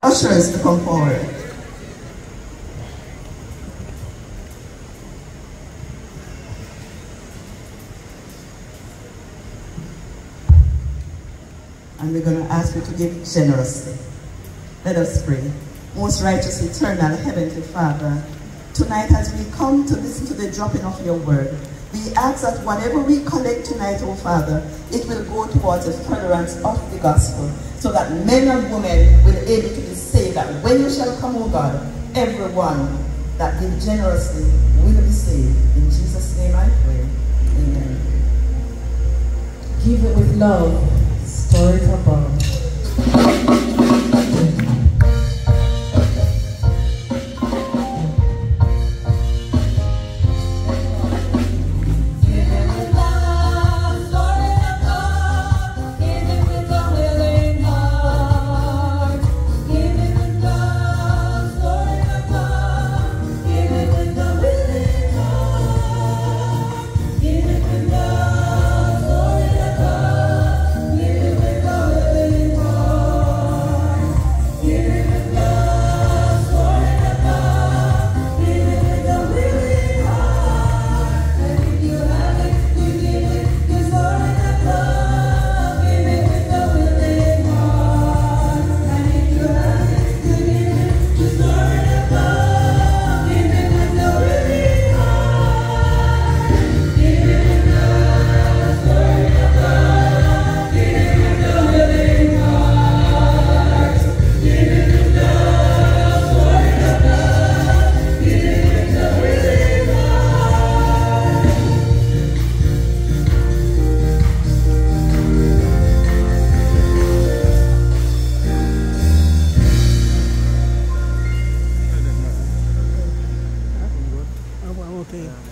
ushers to come forward. And we're going to ask you to give generously. Let us pray. Most righteous, eternal, heavenly Father, tonight as we come to listen to the dropping of your word, we ask that whatever we collect tonight, oh Father, it will go towards the furtherance of the gospel, so that men and women will be able to be saved, that when you shall come, oh God, everyone that give generously will be saved. In Jesus' name I pray. Amen. Give it with love. Story above. Okay.